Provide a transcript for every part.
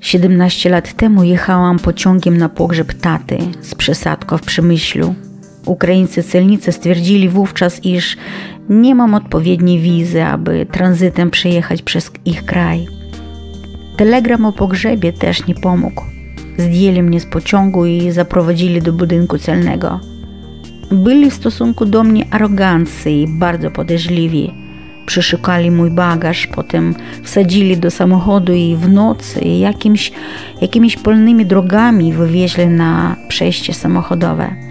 17 lat temu jechałam pociągiem na pogrzeb taty z przesadką w Przemyślu. Ukraińcy celnicy stwierdzili wówczas, iż nie mam odpowiedniej wizy, aby tranzytem przejechać przez ich kraj. Telegram o pogrzebie też nie pomógł. Zdjęli mnie z pociągu i zaprowadzili do budynku celnego. Byli w stosunku do mnie arogancy i bardzo podejrzliwi. Przeszukali mój bagaż, potem wsadzili do samochodu i w nocy jakimś, jakimiś polnymi drogami wywieźli na przejście samochodowe.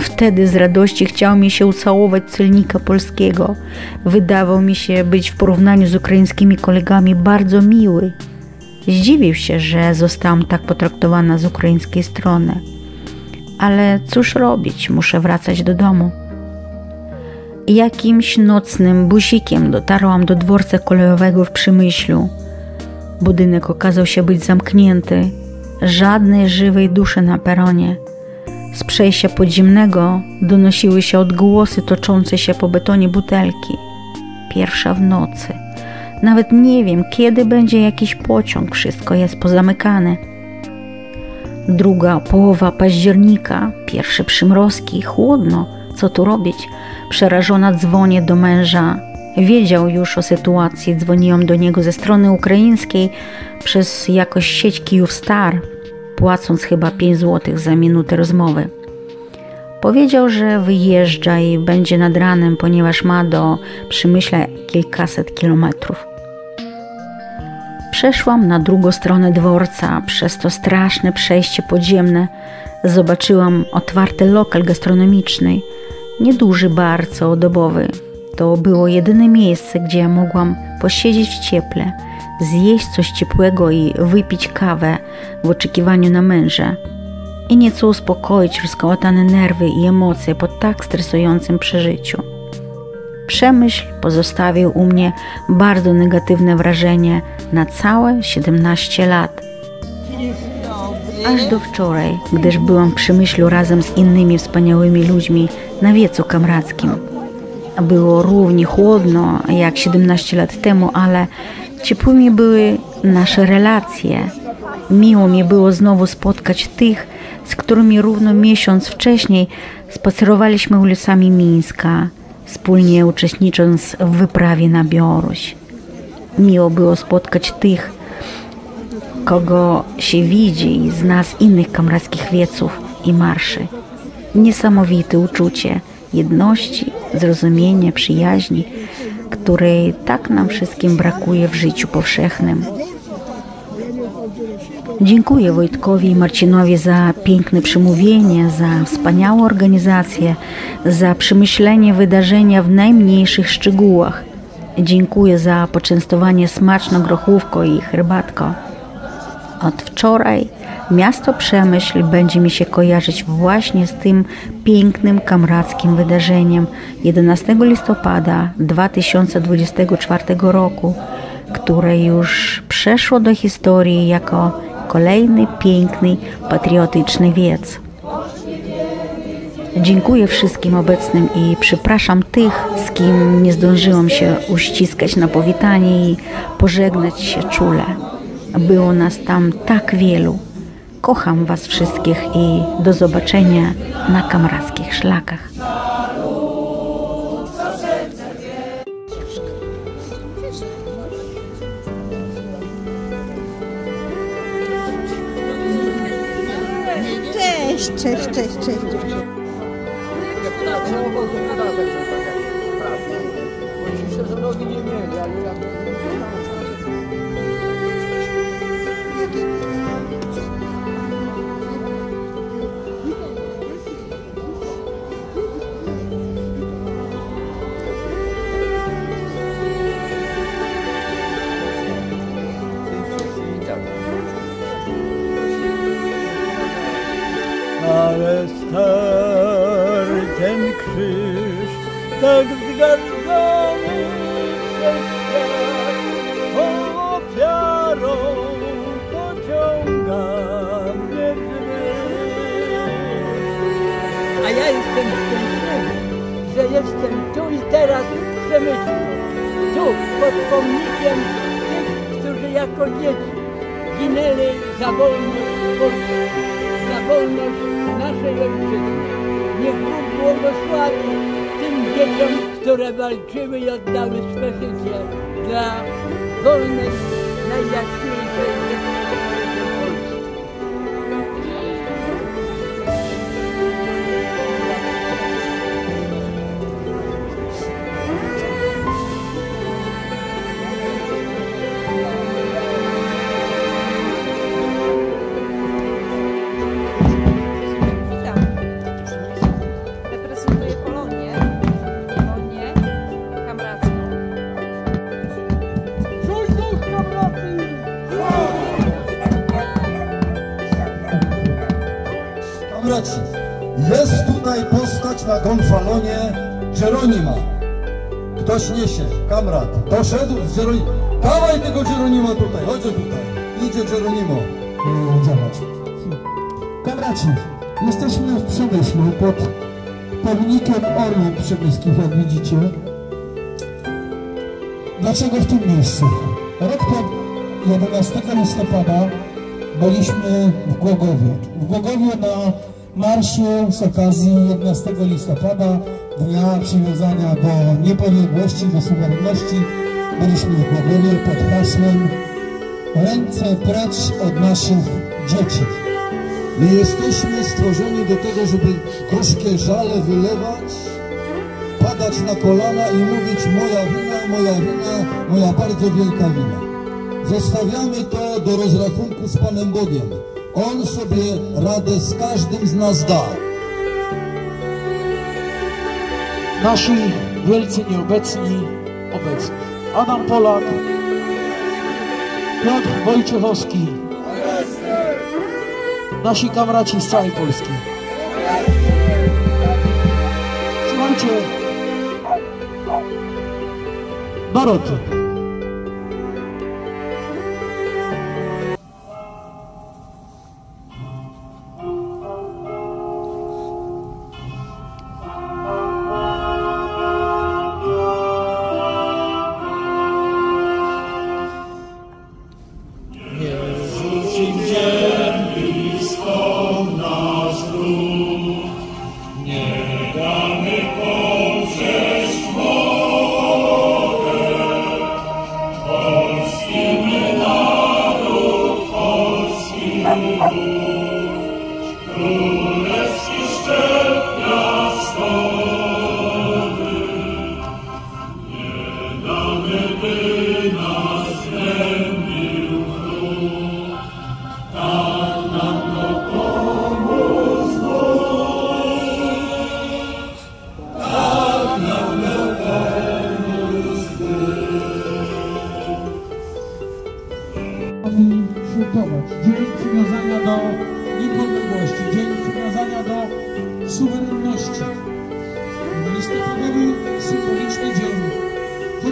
Wtedy z radości chciał mi się ucałować celnika polskiego. Wydawał mi się być w porównaniu z ukraińskimi kolegami bardzo miły. Zdziwił się, że zostałam tak potraktowana z ukraińskiej strony. Ale cóż robić, muszę wracać do domu. Jakimś nocnym busikiem dotarłam do dworca kolejowego w Przemyślu. Budynek okazał się być zamknięty, żadnej żywej duszy na peronie. Z przejścia podziemnego donosiły się odgłosy toczące się po betonie butelki. Pierwsza w nocy. Nawet nie wiem, kiedy będzie jakiś pociąg, wszystko jest pozamykane. Druga połowa października, pierwsze przymrozki, chłodno, co tu robić? Przerażona dzwonię do męża. Wiedział już o sytuacji, dzwoniłam do niego ze strony ukraińskiej przez jakoś sieć Kijów Star, płacąc chyba 5 zł za minutę rozmowy. Powiedział, że wyjeżdża i będzie nad ranem, ponieważ ma do Przemyśla kilkaset kilometrów. Przeszłam na drugą stronę dworca, przez to straszne przejście podziemne. Zobaczyłam otwarty lokal gastronomiczny, nieduży bar całodobowy. To było jedyne miejsce, gdzie ja mogłam posiedzieć w cieple, zjeść coś ciepłego i wypić kawę w oczekiwaniu na męża i nieco uspokoić rozkołatane nerwy i emocje po tak stresującym przeżyciu. Przemyśl pozostawił u mnie bardzo negatywne wrażenie na całe 17 lat. Aż do wczoraj, gdyż byłam w Przemyślu razem z innymi wspaniałymi ludźmi na wiecu kamrackim. Było równie chłodno jak 17 lat temu, ale ciepłymi były nasze relacje. Miło mi było znowu spotkać tych, z którymi równo miesiąc wcześniej spacerowaliśmy ulicami Mińska, wspólnie uczestnicząc w wyprawie na Białoruś. Miło było spotkać tych, kogo się widzi z nas innych kamrackich wieców i marszy. Niesamowite uczucie jedności, zrozumienia, przyjaźni, której tak nam wszystkim brakuje w życiu powszechnym. Dziękuję Wojtkowi i Marcinowi za piękne przemówienie, za wspaniałą organizację, za przemyślenie wydarzenia w najmniejszych szczegółach. Dziękuję za poczęstowanie smaczną grochówką i herbatką. Od wczoraj miasto Przemyśl będzie mi się kojarzyć właśnie z tym pięknym kamrackim wydarzeniem 11 listopada 2024 roku, które już przeszło do historii jako kolejny piękny, patriotyczny wiec. Dziękuję wszystkim obecnym i przepraszam tych, z kim nie zdążyłam się uściskać na powitanie i pożegnać się czule. Było nas tam tak wielu. Kocham Was wszystkich i do zobaczenia na kamrackich szlakach. Cześć, cześć, cześć, cześć dziewczyny. Nie mieli, ale ja Ale jestem tu i teraz w Przemyślu. Tu, pod pomnikiem tych, którzy jako dzieci ginęli za wolność Polski, za wolność naszej ojczyzny. Niech Bóg błogosławi tym dzieciom, które walczyły i oddały swe życie dla wolnej, najjaśniejszej Kamraci, jest tutaj postać na gonfalonie Jeronima. Ktoś niesie, kamrat, doszedł z Jeronima. Dawaj tego Jeronima tutaj, chodź tutaj. Idzie Jeronimo. działać. Kamraci, jesteśmy w Przemyślu pod pomnikiem orłów przemyskich, jak widzicie. Dlaczego w tym miejscu? Rok po 11 listopada byliśmy w Głogowie. W Głogowie na marszu z okazji 11 listopada, dnia przywiązania do niepodległości, do suwerenności. Byliśmy w Głogowie pod hasłem Ręce precz od naszych dzieci. My jesteśmy stworzeni do tego, żeby gorzkie żale wylewać, padać na kolana i mówić moja wina, moja wina, moja bardzo wielka wina. Zostawiamy to do rozrachunku z Panem Bogiem. On sobie radę z każdym z nas da. Nasi wielcy nieobecni, obecni. Adam Polak, Piotr Wojciechowski, nasi kamraci z całej Polski. Słuchajcie, Doroty.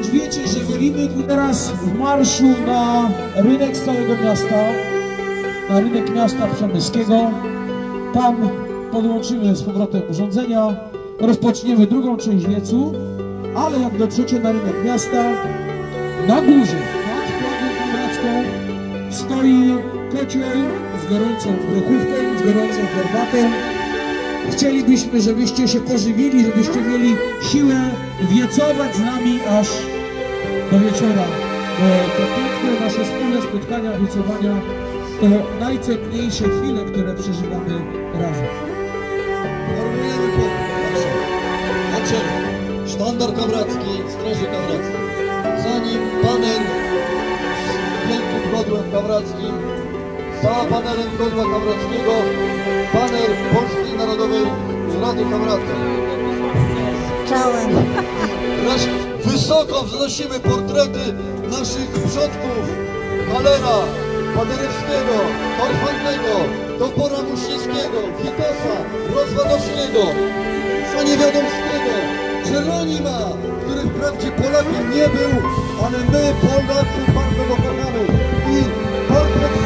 Choć wiecie, że wolimy tu teraz w marszu na rynek z całego miasta, na rynek miasta Przemyskiego. Tam podłączymy z powrotem urządzenia, rozpoczniemy drugą część wiecu, ale jak dotrzecie na rynek miasta, na górze, nad flagą kamracką, stoi kocioł z gorącą grochówką, z gorącą herbatą. Chcielibyśmy, żebyście się pożywili, żebyście mieli siłę wiecować z nami aż do wieczora. To piękne nasze wspólne spotkania, wiecowania to najcenniejsze chwile, które przeżywamy razem. Formujemy proszę. Znaczy, sztandar kamracki, straży kamrackiej. Za nim panel z wielkim godłem kamrackim. Za panelem godła kamrackiego panel Polskiej Narodowej Rady Kamrackiej. Czołem. Wysoko wznosimy portrety naszych przodków. Halera, Paderewskiego, Korfannego, Topora Muśnickiego, Witosa, Rozwadowskiego, Niewiadomskiego, Jeronima, który wprawdzie Polakiem nie był, ale my Polacy bardzo go kochamy. I portret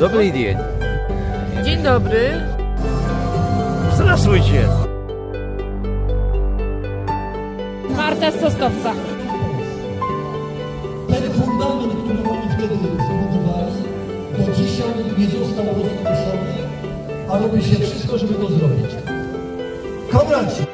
Dobry dzień. Dzień dobry. Здравствуйте. Marta z Sosnowca. Ten fundament, który oni wtedy zbudowali, do dzisiaj nie został rozkruszony, a robi się wszystko, żeby to zrobić. Kamraci!